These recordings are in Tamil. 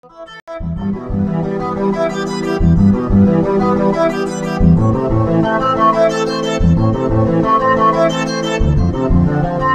Thank you.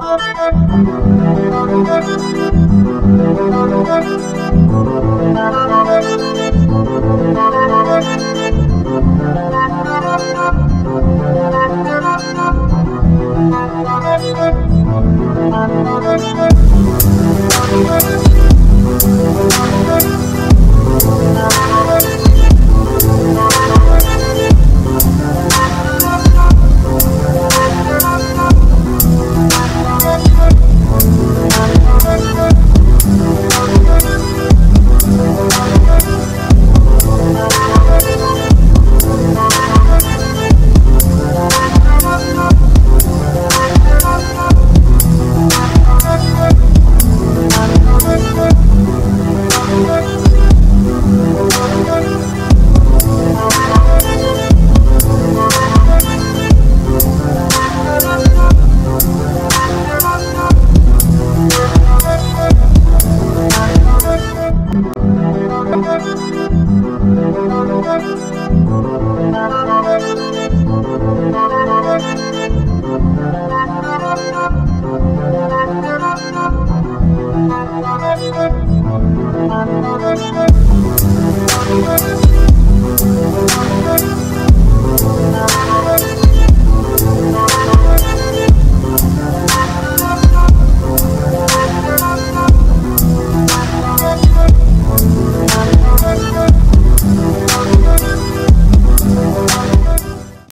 Müzik